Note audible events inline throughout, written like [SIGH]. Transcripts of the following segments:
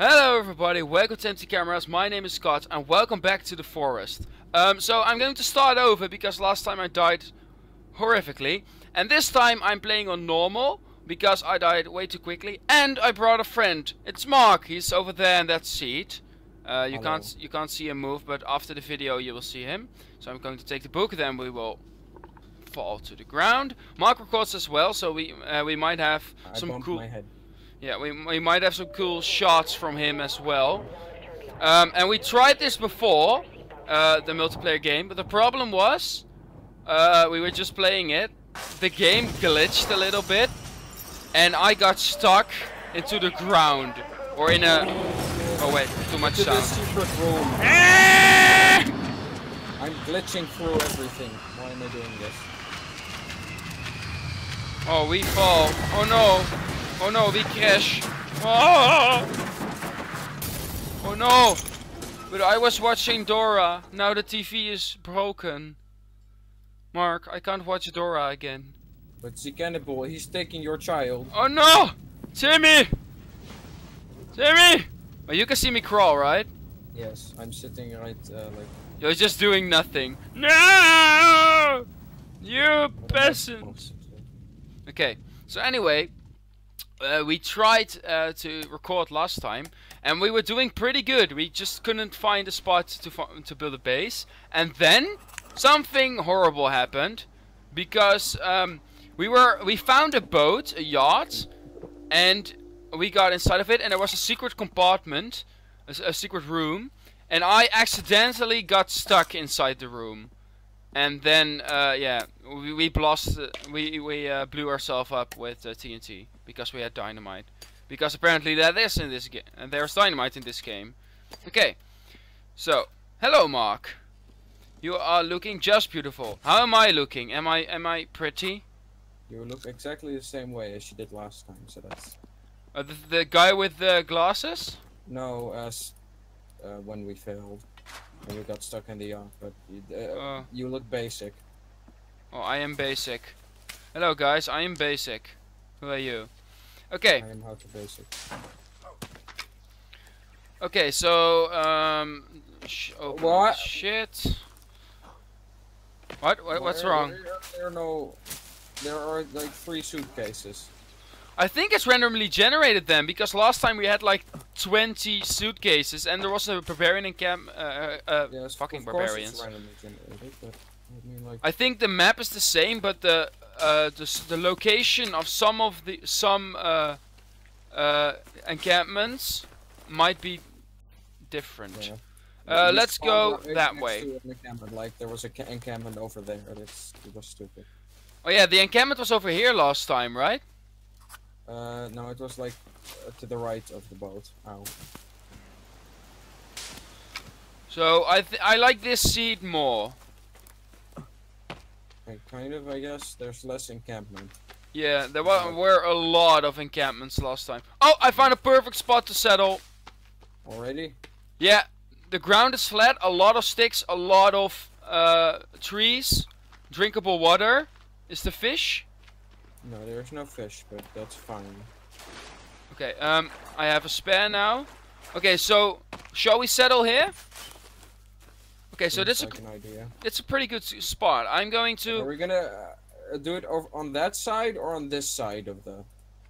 Hello everybody, welcome to Empty Cameras, my name is Scott and welcome back to the forest. Um, so I'm going to start over because last time I died horrifically. And this time I'm playing on normal because I died way too quickly. And I brought a friend, it's Mark, he's over there in that seat. Uh, you Hello. can't you can't see him move, but after the video you will see him. So I'm going to take the book, then we will fall to the ground. Mark records as well, so we uh, we might have I some cool. Yeah, we, we might have some cool shots from him as well. Um, and we tried this before, uh, the multiplayer game, but the problem was, uh, we were just playing it, the game glitched a little bit, and I got stuck into the ground, or in a, oh wait, too much sound. Ah! I'm glitching through everything. Why am I doing this? Oh, we fall. Oh no. Oh no, we crash. Oh, oh no. But I was watching Dora. Now the TV is broken. Mark, I can't watch Dora again. But the cannibal, he's taking your child. Oh no! Timmy! Timmy! Well, you can see me crawl, right? Yes, I'm sitting right, uh, like. You're just doing nothing. No! You peasant! Okay, so anyway, uh, we tried uh, to record last time, and we were doing pretty good. We just couldn't find a spot to to build a base, and then something horrible happened because um, we were we found a boat, a yacht, and we got inside of it, and there was a secret compartment, a secret room, and I accidentally got stuck inside the room. And then, uh, yeah, we, we lost, uh, we, we uh, blew ourselves up with uh, TNT because we had dynamite. Because apparently that is in this game, and there's dynamite in this game. Okay, so hello, Mark. You are looking just beautiful. How am I looking? Am I am I pretty? You look exactly the same way as you did last time, so that's. Uh, the, the guy with the glasses? No, as. Uh, when we failed. When we got stuck in the yard, but you, uh, Uh. you look basic. Oh, I am basic. Hello, guys. I am basic. Who are you? Okay. I am how to basic. Okay, so um, sh What? shit. What? what? What's There- wrong? There, there are no. There are like three suitcases. I think it's randomly generated then, because last time we had like 20 suitcases and there was a barbarian in camp. Uh, uh, uh, Yes, fucking barbarians. It's randomly generated, but I mean like. I think the map is the same, but the uh, the, the location of some of the some uh, uh, encampments might be different. Yeah. Uh, let's go that way. an like there was a encampment over there. That's it was stupid. Oh yeah, the encampment was over here last time, right? Uh, no, it was like uh, to the right of the boat. Ow. So I th I like this seed more. Kind of, I guess. There's less encampment. Yeah, there were a lot of encampments last time. Oh, I found a perfect spot to settle. Already? Yeah, the ground is flat, a lot of sticks, a lot of uh, trees, drinkable water. Is the fish? No, there's no fish, but that's fine. Okay, um, I have a spare now. Okay, so shall we settle here? Okay, so this is like a, an idea. it's a pretty good spot. I'm going to. Are we gonna uh, do it over on that side or on this side of the?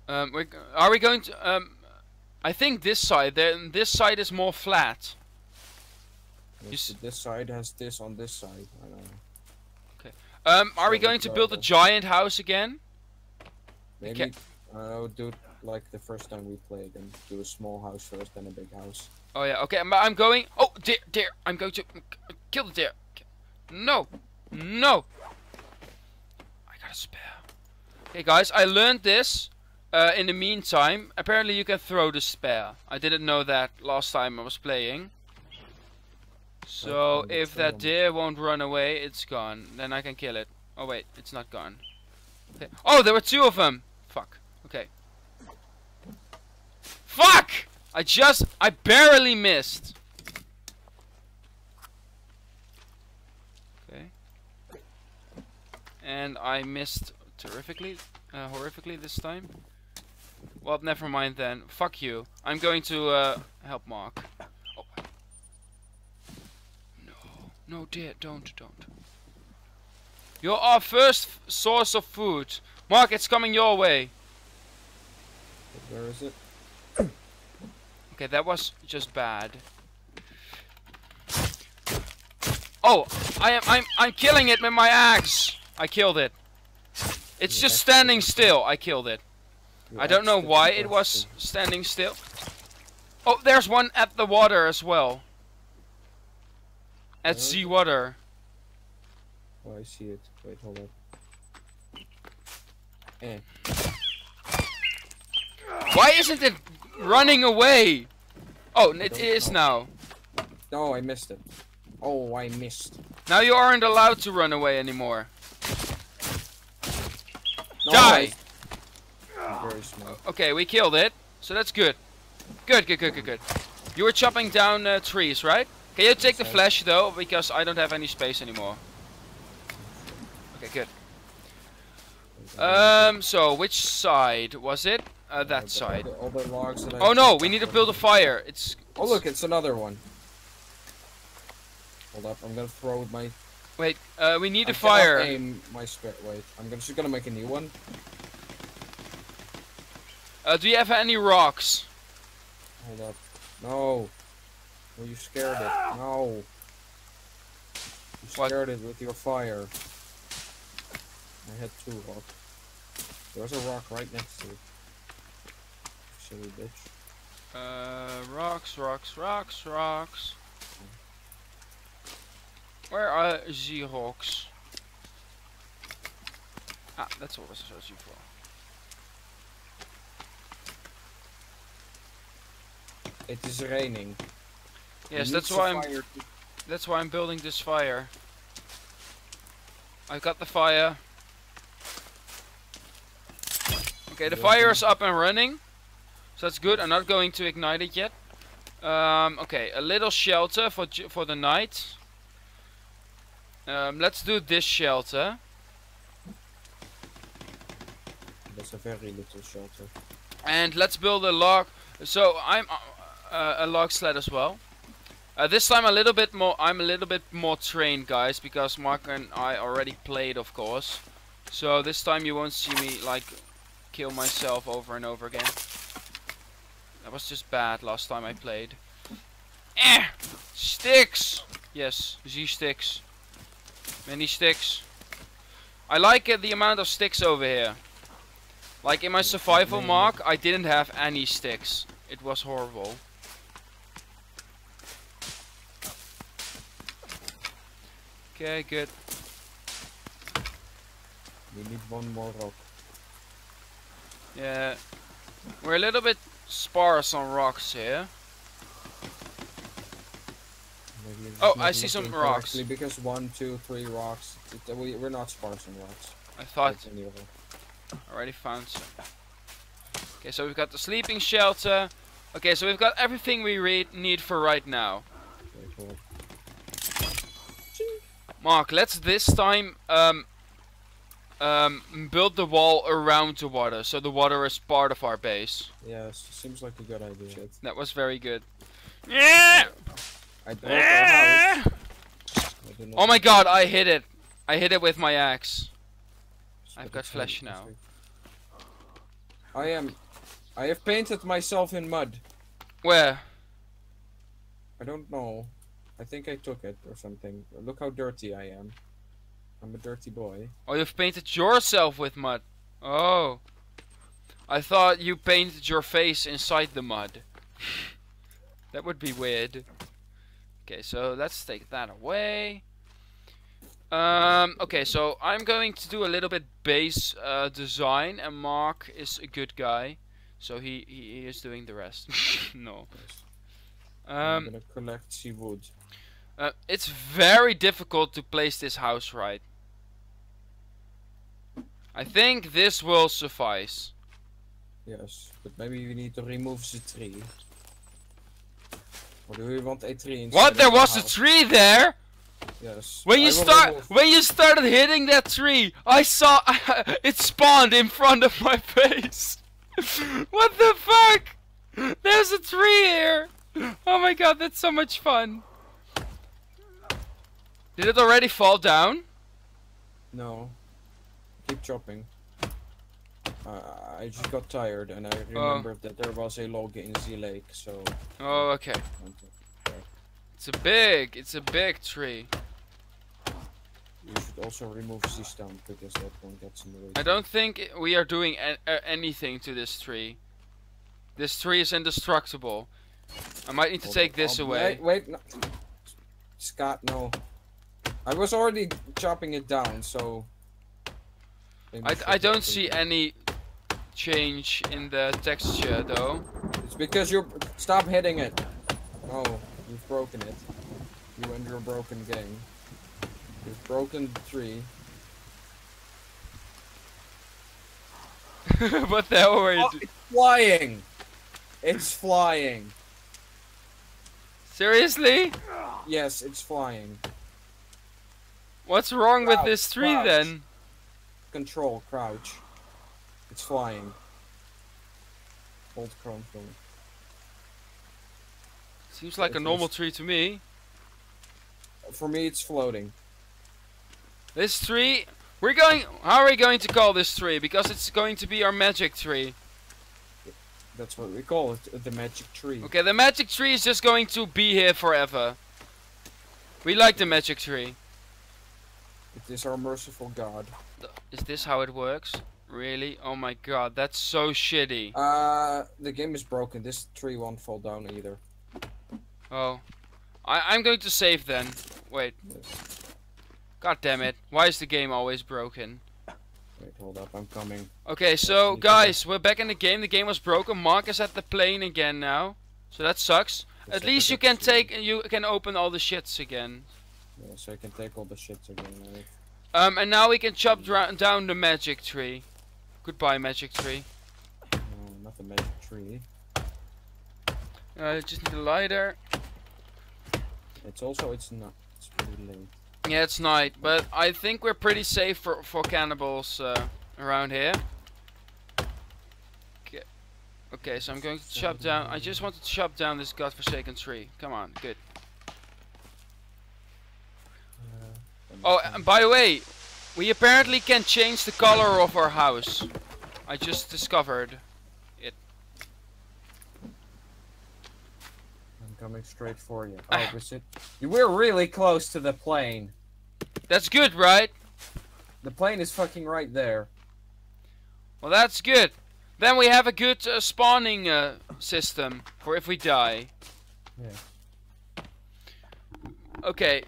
um, we're, are we going to um, I think this side. Then this side is more flat. You This, this side has this on this side. I don't know. Um, are we going to build a giant house again? Maybe I don't do it like the first time we played and do a small house first, then a big house. Oh yeah, okay, I'm, I'm going. Oh, dear, dear, I'm going to kill the deer. No, no. I got a spare. Okay, guys, I learned this. Uh, in the meantime, apparently you can throw the spare. I didn't know that last time I was playing. So if that deer won't run away, it's gone. Then I can kill it. Oh wait, it's not gone. Okay. Oh, there were two of them. Fuck. Okay. Fuck! I just, I barely missed. Okay. And I missed terrifically, uh, horrifically this time. Well, never mind then. Fuck you. I'm going to uh, help Mark. Oh. No, no, dear, don't, don't. You're our first source of food. Mark, it's coming your way. Where is it? [COUGHS] Okay, that was just bad. Oh, I am I'm I'm killing it with my axe. I killed it. It's just standing still. I killed it. I don't know why it was standing still. Oh, there's one at the water as well. At sea water. Oh, I see it. Wait, hold up. Eh. Why isn't it running away? Oh, it don't know. now. No, I missed it. Oh, I missed. Now you aren't allowed to run away anymore. No, Die! Very. Okay, we killed it. So that's good. Good, good, good, good, good. You were chopping down uh, trees, right? Can you take the Yes, I- flash though? Because I don't have any space anymore. Okay, good. Um, so which side was it? Uh, that the- side. All the, all the logs that Oh no, we need to build a fire. It's. Oh look, it's another one. Hold up, I'm gonna throw with my. Wait, uh, we need I a cannot fire. Aim my spare. Wait, I'm gonna, just gonna make a new one. Uh, do you have any rocks? Hold up. No. Oh, you scared it. No. You What? scared it with your fire. I had two rocks. There's a rock right next to it. Silly bitch. Uh, rocks, rocks, rocks, rocks. Where are the rocks? Ah, that's what I was searching for. It is raining. Yes, that's why I'm. That's why I'm building this fire. I've got the fire. Okay, the fire is up and running. So that's good. I'm not going to ignite it yet. Um, okay, a little shelter for for the night. Um, let's do this shelter. That's a very little shelter. And let's build a log. So I'm uh, uh, a log sled as well. Uh, this time a little bit more. I'm a little bit more trained, guys, because Mark and I already played, of course. So this time you won't see me like kill myself over and over again. That was just bad last time I played. Eh, sticks. Yes, Z sticks. Many sticks. I like uh, the amount of sticks over here. Like in my survival mark, I didn't have any sticks. It was horrible. Okay, good. We need one more rock. Yeah. We're a little bit sparse on rocks here. Oh, I see some rocks. Because one, two, three rocks. It- we, we're not sparse on rocks. I thought Like any other. already found some. Okay, so we've got the sleeping shelter. Okay, so we've got everything we need for right now. Okay, cool. Mark, let's this time um um build the wall around the water, so the water is part of our base. Yes, seems like a good idea. That was very good. Yeah. I built our house. I do not Oh my god, I hit it. I hit it with my axe. I've got flesh now. I am. I have painted myself in mud. Where? I don't know. I think I took it or something. Look how dirty I am. I'm a dirty boy. Oh, you've painted yourself with mud. Oh. I thought you painted your face inside the mud. [LAUGHS] that would be weird. Okay, so let's take that away. Um, okay, so I'm going to do a little bit base uh, design, and Mark is a good guy, so he, he, is doing the rest. [LAUGHS] no. I'm Um, gonna collect sea wood. uh, it's very difficult to place this house right. I think this will suffice. Yes, but maybe we need to remove the tree. Or do we want a tree What? There the was a tree there? Yes. When you start, when you started hitting that tree, I saw [LAUGHS] it spawned in front of my face. [LAUGHS] what the fuck? There's a tree here. Oh my god, that's so much fun. Did it already fall down? No. Keep chopping. Uh, I just got tired and I Oh. remembered that there was a log in the lake, so. Oh, okay. It's a big, it's a big tree. You should also remove the stump because that one gets in the way. I don't think we are doing anything to this tree. This tree is indestructible. I might need to Hold take this I'll- away. Wait, wait, no. Scott, no. I was already chopping it down, so. I, I don't see any change in the texture though. It's because you're. Stop hitting it. Oh, you've broken it. You and your broken game. You've broken the tree. [LAUGHS] what the hell were you Oh, doing? it's flying! It's flying. Seriously? Yes, it's flying. What's wrong with this tree crouch. then? Control, crouch. It's flying. Hold thing. Seems like a normal tree to me. For me, it's floating. This tree, we're going. How are we going to call this tree? Because it's going to be our magic tree. That's what we call it, the magic tree. Okay, the magic tree is just going to be here forever. We like the magic tree. It is our merciful God. Is this how it works? Really? Oh my god, that's so shitty. Uh, the game is broken. This tree won't fall down either. Oh. I I'm going to save then. Wait. Yes. God damn it. Why is the game always broken? Wait, hold up. I'm coming. Okay, so need to go. guys, we're back in the game. The game was broken. Mark is at the plane again now. So that sucks. Yes, At I least you can take you can open all the shits again. Yeah, so I can take all the shits again. Right? Um and now we can chop down the magic tree. Goodbye magic tree. No, not the magic tree. Uh just need a lighter. It's also it's not. It's pretty late. Yeah, it's night, but I think we're pretty safe for for cannibals uh, around here. Okay. Okay, so I'm going to chop down. I just want to chop down this godforsaken tree. Come on, good. Oh, and by the way, we apparently can change the color of our house. I just discovered. It. I'm coming straight for you. [LAUGHS] Oh, it? You were really close to the plane. That's good, right? The plane is fucking right there. Well, that's good. Then we have a good uh, spawning uh, system for if we die. Yeah. Okay.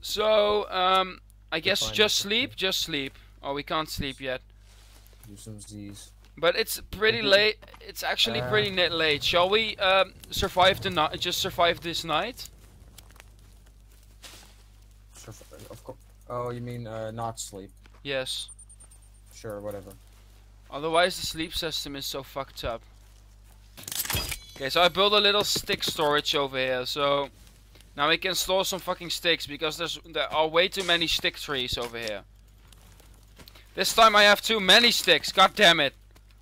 So, um, I guess just sleep, just sleep. Oh, we can't sleep yet. Do some Z's. But it's pretty late. It's actually Uh. pretty net late. Shall we um, survive the night? Just survive this night? Oh, you mean uh, not sleep? Yes. Sure, whatever. Otherwise, the sleep system is so fucked up. Okay, so I built a little stick storage over here. So now we can store some fucking sticks because there's there are way too many stick trees over here. This time I have too many sticks. God damn it!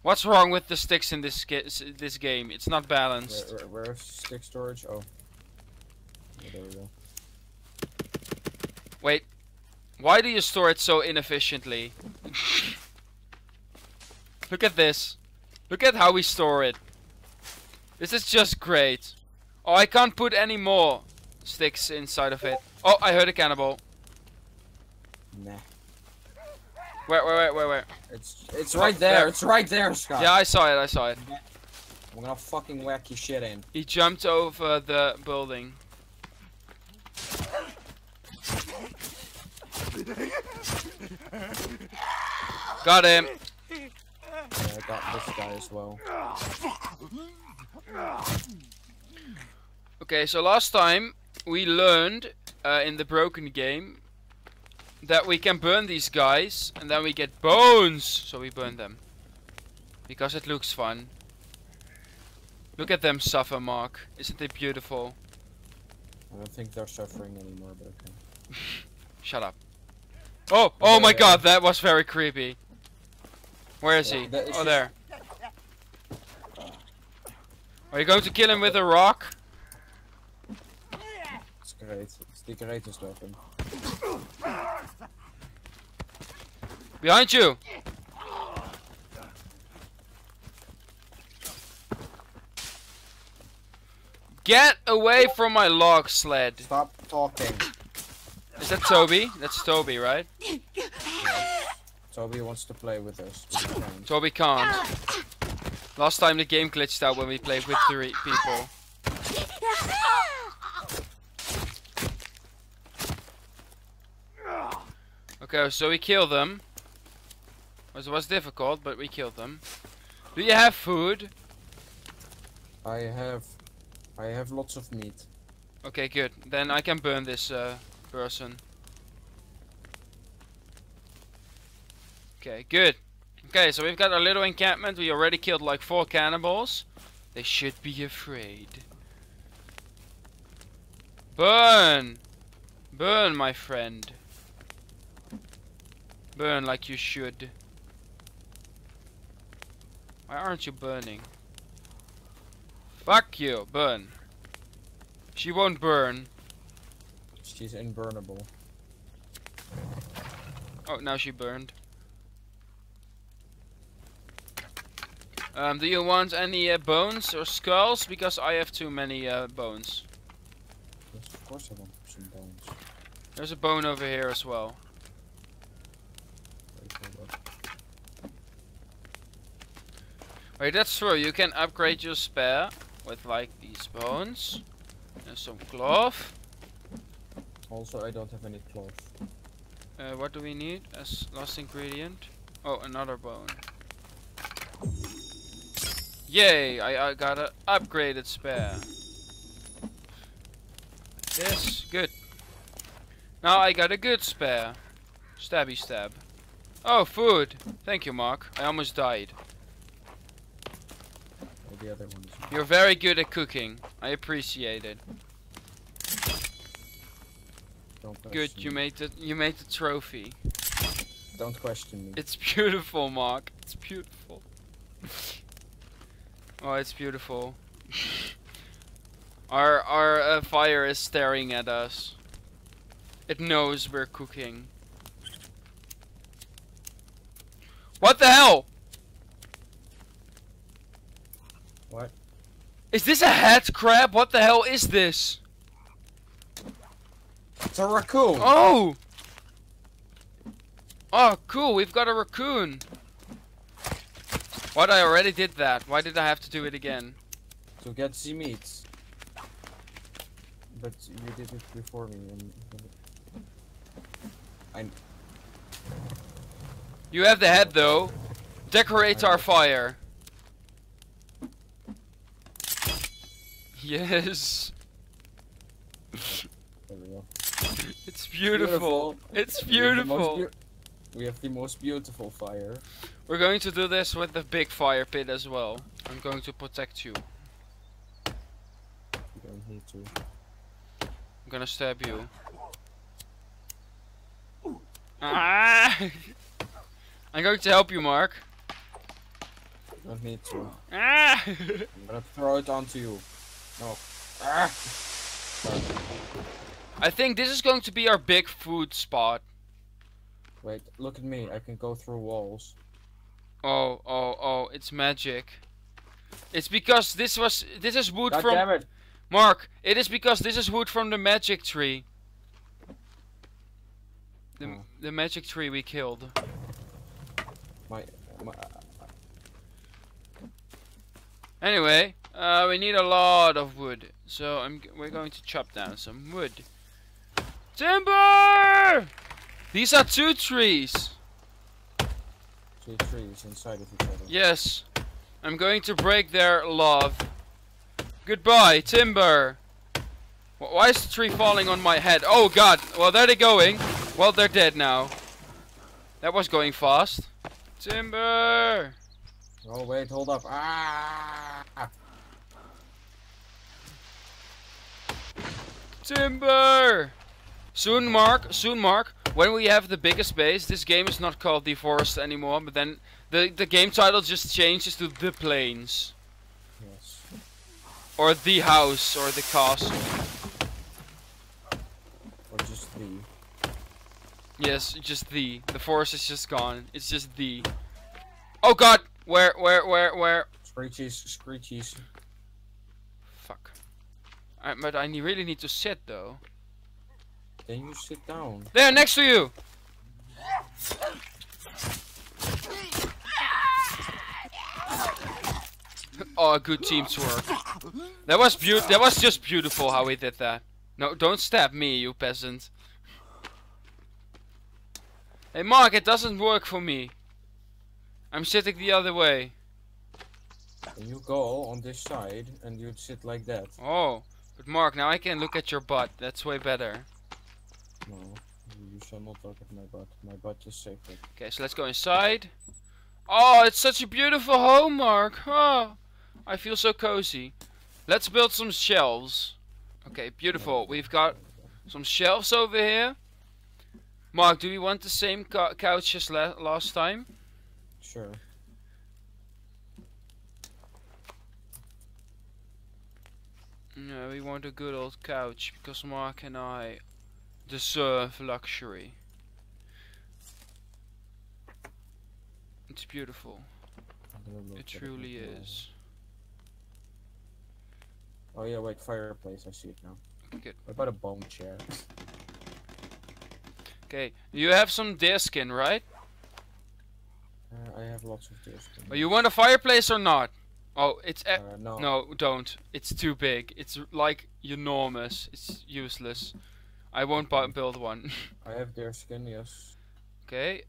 What's wrong with the sticks in this this game? It's not balanced. Where, where, where's stick storage? Oh. Yeah, there we go. Wait, why do you store it so inefficiently? [LAUGHS] Look at this. Look at how we store it. This is just great. Oh, I can't put any more sticks inside of it. Oh, I heard a cannibal. Nah. Where, where, where, where, where? It's it's Oh, right there. there. It's right there, Scott. Yeah, I saw it, I saw it. I'm gonna fucking whack your shit in. He jumped over the building. Got him. Yeah, I got this guy as well. Okay, so last time we learned uh, in the broken game that we can burn these guys and then we get bones. So we burn them because it looks fun. Look at them suffer, Mark. Isn't it beautiful? I don't think they're suffering anymore, but okay. [LAUGHS] Shut up. Oh, oh my There. God, that was very creepy. Where is Yeah, he? is Oh, there. Are you going to kill him with a rock? Reet is open. Behind you! Get away from my log sled! Stop talking. Is that Toby? That's Toby, right? Toby wants to play with us. can't. Toby can't. Last time the game glitched out when we played with three people. Okay, so we killed them. It was difficult, but we killed them. Do you have food? I have, I have lots of meat. Okay, good. Then I can burn this uh, person. Okay, good. Okay, so we've got our little encampment. We already killed like four cannibals. They should be afraid. Burn! Burn, my friend. Burn like you should. Why aren't you burning? Fuck you, burn. She won't burn. She's unburnable. Oh, now she burned. Um, do you want any uh, bones or skulls? Because I have too many uh, bones. Yes, of course I want some bones. There's a bone over here as well. Wait, hold up. Wait, that's true. You can upgrade your spare with like these bones and some cloth. Also, I don't have any cloth. Uh, what do we need as last ingredient? Oh, another bone. Yay! I, I got a upgraded spare. Yes, good. Now I got a good spare. Stabby stab. Oh, food! Thank you, Mark. I almost died. The other one is. You're very good at cooking. I appreciate it. Good, you me. made the you made the trophy. Don't question me. It's beautiful, Mark. It's beautiful. [LAUGHS] oh, it's beautiful. [LAUGHS] our our uh, fire is staring at us. It knows we're cooking. What the hell? What? Is this a head crab? What the hell is this? It's a raccoon! Oh! Oh, cool, we've got a raccoon. What, I already did that. Why did I have to do it again? To get the meat. But you did it before me. And I. You have the head, though. Decorate our fire. Yes. There we go. It's beautiful. It's We have beautiful. We have the most beautiful fire. We're going to do this with the big fire pit as well. I'm going to protect you. You don't need to. I'm gonna stab you. Ah! [LAUGHS] I'm going to help you, Mark. You don't need to. Ah! I'm gonna throw it onto you. No. Ah! I think this is going to be our big food spot. Wait, look at me. I can go through walls. Oh, oh, oh, it's magic. It's because this was this is wood God from damn it! Mark. It is because this is wood from the magic tree. The Oh. the magic tree we killed. My, my Anyway, uh, we need a lot of wood, so I'm we're going to chop down some wood. Timber! These are two trees. two trees inside of each other. Yes, I'm going to break their love. Goodbye, timber. Why is the tree falling on my head? Oh god, well there they're going. Well, they're dead now. That was going fast. Timber! Oh wait, hold up. Ah! Timber! Soon, Mark, soon, Mark, when we have the biggest base, this game is not called The Forest anymore, but then the, the game title just changes to The Plains. Yes. Or The House, or The Castle. Or just The. Yes, just the. The forest is just gone. It's just the. Oh god! Where, where, where, where? Screechies, screechies. Fuck. I, but I really need to sit though. Then you sit down. There, next to you! [LAUGHS] oh, good teamwork. That was beaut. That was just beautiful how we did that. No, don't stab me, you peasant. Hey, Mark, it doesn't work for me. I'm sitting the other way. You go on this side and you'd sit like that. Oh, but Mark, now I can look at your butt. That's way better. No, you shall not look at my butt. My butt is sacred. Okay, so let's go inside. Oh, it's such a beautiful home, Mark. Oh, I feel so cozy. Let's build some shelves. Okay, beautiful. We've got some shelves over here. Mark, do we want the same cou couch as last time? Sure. No, we want a good old couch because Mark and I deserve luxury. It's beautiful. I'm gonna look It truly is. Oh yeah, wait, fireplace. I see it now. Good. What about a bone chair? Okay, you have some deerskin, right? Uh, I have lots of this. Oh, you want a fireplace or not? Oh, it's e- Uh, no. no, don't. It's too big. It's like enormous. It's useless. I won't bu- build one. [LAUGHS] I have deer skin. Yes. okay.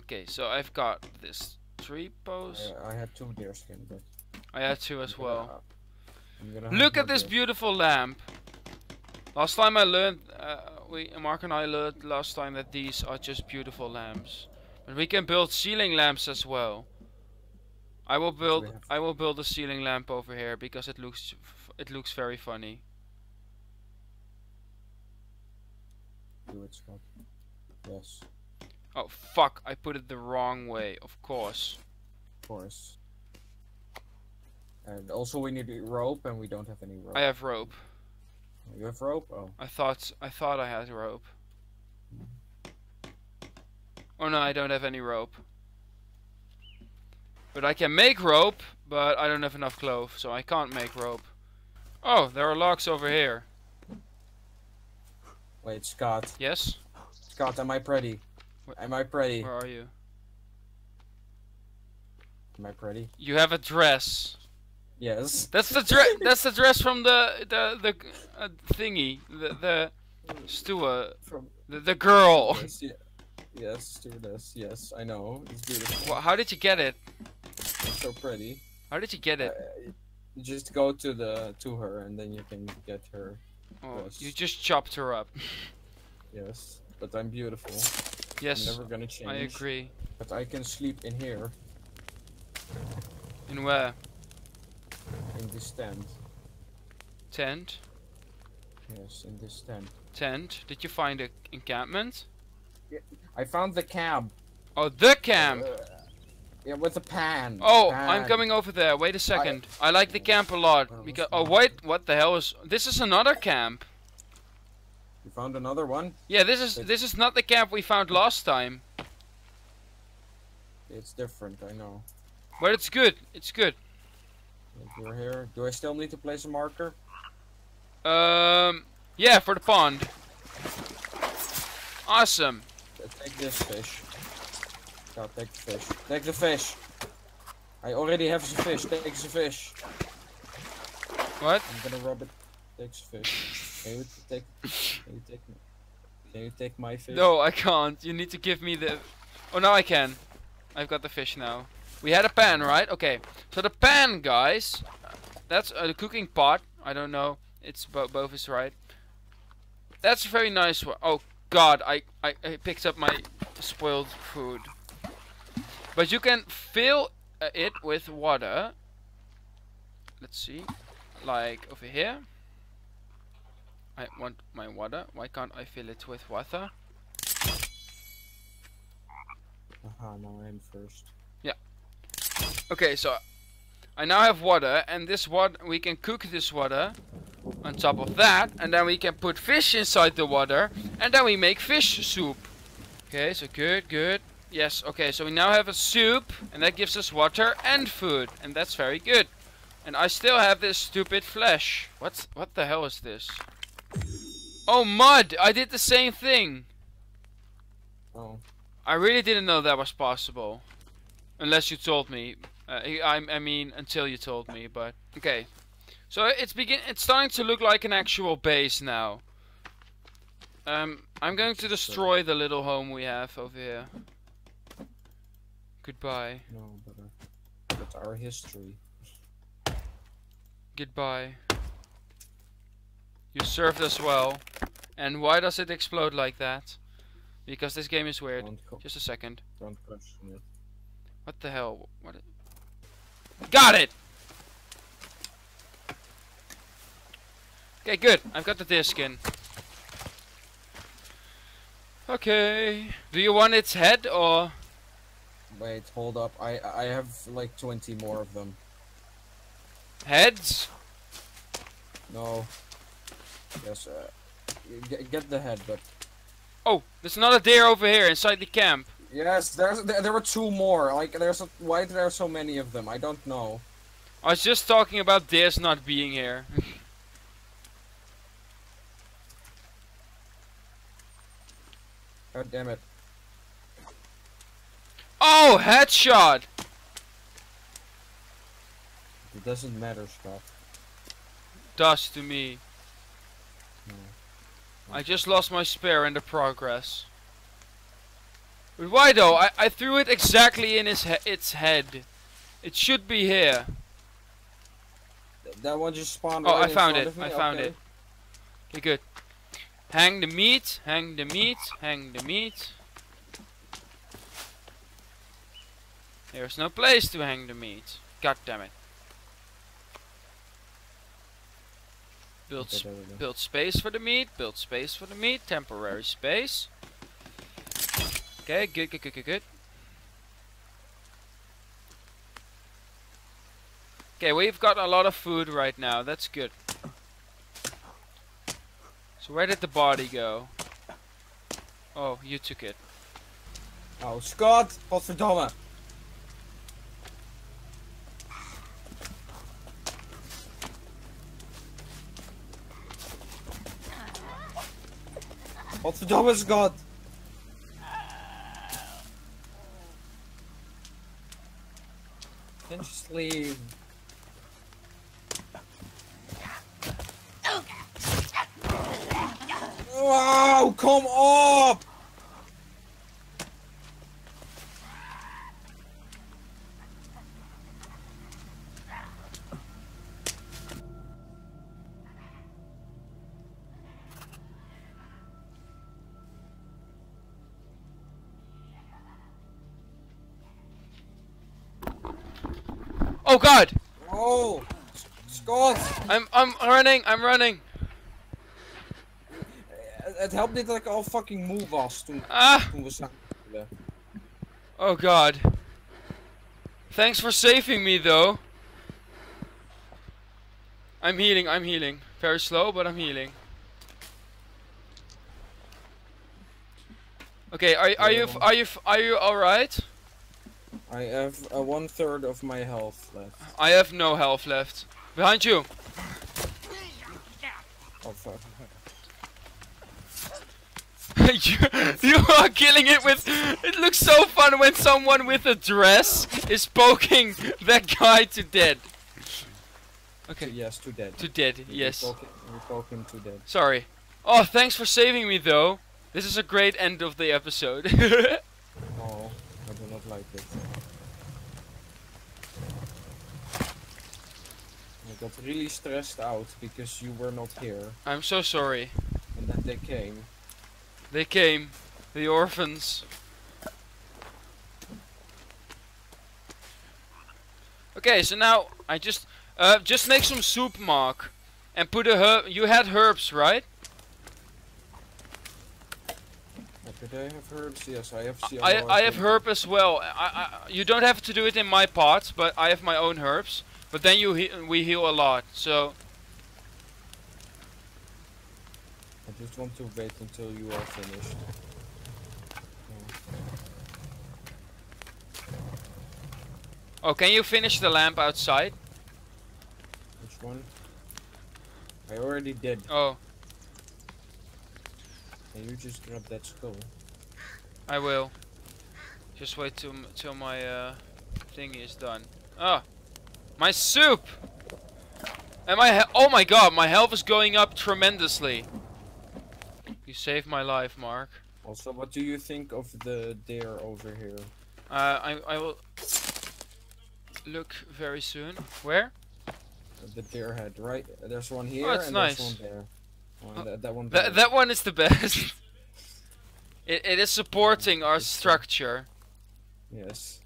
Okay, so I've got this tree post. I, I had two deer skin, but. I had two as I'm well. Gonna Look at this deer- beautiful lamp. Last time I learned, uh, we Mark and I learned last time that these are just beautiful lamps, but we can build ceiling lamps as well. I will build. I will build a ceiling lamp over here because it looks. f- It looks very funny. Do it, Scott. Yes, Oh fuck! I put it the wrong way. Of course. of course. And also, we need rope, and we don't have any rope. I have rope. You have rope? Oh. I thought. I thought I had rope. Oh no, I don't have any rope. But I can make rope, but I don't have enough clove, so I can't make rope. Oh, there are logs over here. Wait, Scott. Yes? Scott, am I pretty? Wh- Am I pretty? Where are you? Am I pretty? You have a dress. Yes. That's the dress. that's the dress from the the the uh, thingy. The the steward. From The, the girl. yes, yeah. yes, stewardess. Yes, I know. It's beautiful. Wha- How did you get it? It's so pretty. How did you get it? Uh, you just go to the to her, and then you can get her. Oh, yes. you just chopped her up. Yes, but I'm beautiful. Yes, I'm never gonna change. I agree. But I can sleep in here, In where? In this tent. Tent. Yes, in this tent. Tent. Did you find a encampment? Yeah, I found the camp. Oh, the camp. Uh, yeah, with the pan. Oh, pan. I'm coming over there. Wait a second. I like the camp a lot because. Oh wait, what the hell is? This is another camp. You found another one? Yeah, this is this is not the camp we found last time. It's different, I know. But it's good. It's good. If you're here, do I still need to place a marker? Um, yeah, for the pond. Awesome. Take this fish. Go, take the fish. Take the fish. I already have the fish. Take the fish. What? I'm gonna rub it. Take the fish. Can you take? Can you take? me? Can you take my fish? No, I can't. You need to give me the. Oh, now I can. I've got the fish now. We had a pan, right? Okay. So the pan, guys. That's a cooking pot. I don't know. It's bo both is right. That's a very nice one. Oh God, I, I I picked up my spoiled food. But you can fill uh, it with water. Let's see, like over here. I want my water. Why can't I fill it with water? Aha, now I'm first. Okay, so I now have water, and this water we can cook this water on top of that, and then we can put fish inside the water, and then we make fish soup. Okay, so good, good. Yes, okay, so we now have a soup, and that gives us water and food, and that's very good. And I still have this stupid flesh. What's, what the hell is this? Oh, mud! I did the same thing! Oh. I really didn't know that was possible. Unless you told me. Uh, I, I mean, until you told me, but... Okay. So it's begin. It's starting to look like an actual base now. Um, I'm going to destroy the little home we have over here. Goodbye. No, but uh, that's our history. Goodbye. You served us well. And why does it explode like that? Because this game is weird. Just a second. don't question it. What the hell? What? Got it! Okay, good. I've got the disc in. Okay. Do you want its head or? Wait, hold up. I I have like 20 more of them. Heads? No. Yes, uh, get, get the head, but Oh, there's another deer over here inside the camp. Yes, there's there, there were two more. Like, there's a, why there are so many of them? I don't know. I was just talking about this not being here. [LAUGHS] God damn it! oh, headshot! It doesn't matter, Scott. Does to me. No. I just lost my spare in the progress. But why though? I, I threw it exactly in his he its head. It should be here. Th- That one just spawned. Oh, right I found it. I found okay. it. Okay, good. Hang the meat, hang the meat, hang the meat. There's no place to hang the meat. God damn it. Build, Okay, sp there we go. build space for the meat, build space for the meat, temporary space. Okay, good, good, good, good, good. Okay, we've got a lot of food right now, that's good. So where did the body go? Oh, you took it. Oh, Scott! Godverdomme! Godverdomme, Scott! Can't you sleep? Wow, oh, come up! Oh god! Oh! Scott! I'm I'm running, I'm running! Het helpt niet dat ik al fucking moe was toen, Ah! toen we. Oh god. Thanks for saving me though. I'm healing, I'm healing. Very slow, but I'm healing. Okay, are are you are you are you alright? I have uh, one third of my health left. I have no health left. Behind you. Oh fuck. [LAUGHS] you, you are killing it with. It looks so fun when someone with a dress is poking that guy to dead. Okay, Yes, to dead. to dead. Yes. poke, we poke him to dead. Sorry. Oh, thanks for saving me though. This is a great end of the episode. [LAUGHS] Oh, I do not like it. I got really stressed out because you were not here, I'm so sorry. and then they came. They came. The orphans. Okay, so now I just uh just make some soup, Mark, and put a herb. You had herbs, right? Did I have herbs? Yes, I have. I olive I have herb as well. I, I you don't have to do it in my pot, but I have my own herbs. But then you he we heal a lot. So I just want to wait until you are finished. Oh, can you finish the lamp outside? Which one? I already did. Oh, Can you just grab that skull? I will. Just wait till till my uh, thing is done. Ah, my soup. And my he- oh my god, my health is going up tremendously. You saved my life, Mark. Also, what do you think of the deer over here? Uh, I I will look very soon. Where? The deer head, right? There's one here it's and nice. there's one there. Oh, Oh, that, that one that one is the best. [LAUGHS] it it is supporting our structure. Yes.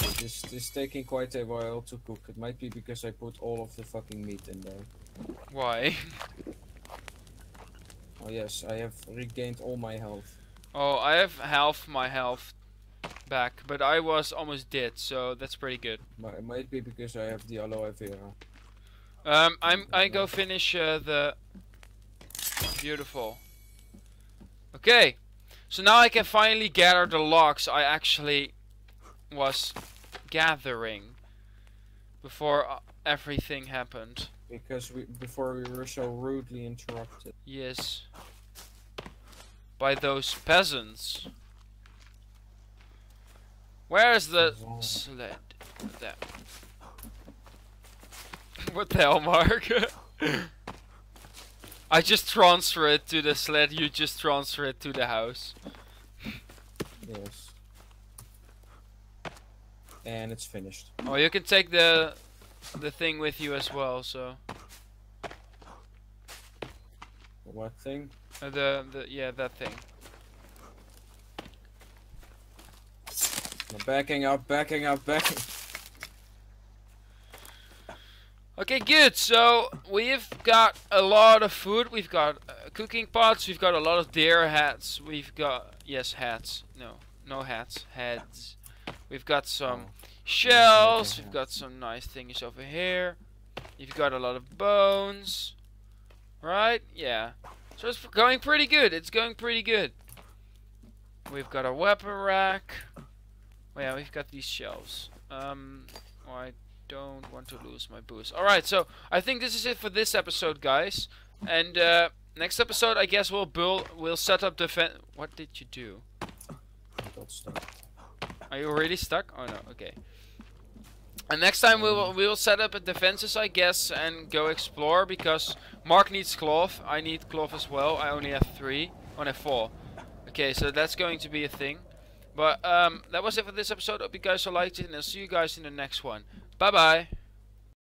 This is taking quite a while to cook. It might be because I put all of the fucking meat in there. Why? Oh yes, I have regained all my health. Oh, I have half my health back, but I was almost dead, so that's pretty good. It might be because I have the aloe vera. Um, I'm I go finish uh, the beautiful. Okay, so now I can finally gather the logs I actually was gathering before uh, everything happened. Because we before we were so rudely interrupted. Yes. By those peasants. Where is the Oh. sled? That. [LAUGHS] what the hell, Mark? [LAUGHS] I just transfer it to the sled, you just transfer it to the house. Yes. And it's finished. Oh, you can take the the thing with you as well, so. What thing? Uh, the, the, yeah, that thing. No, backing up, backing up, backing. Okay, good. So we've got a lot of food. We've got uh, cooking pots. We've got a lot of deer hats. We've got yes, hats. No, no hats. Heads. We've got some Oh. shells. We've got some nice things over here. You've got a lot of bones. Right? Yeah. So it's going pretty good. It's going pretty good. We've got a weapon rack. Oh yeah, we've got these shelves. Um, oh, I don't want to lose my boost. Alright, so I think this is it for this episode, guys. And uh, next episode, I guess we'll build, we'll set up defense. What did you do? I got stuck. Are you already stuck? Oh no, okay. And next time we will we will set up a defenses, I guess, and go explore because Mark needs cloth. I need cloth as well. I only have three. Oh, no, four. Okay, so that's going to be a thing. But um, that was it for this episode. Hope you guys liked it, and I'll see you guys in the next one. Bye bye.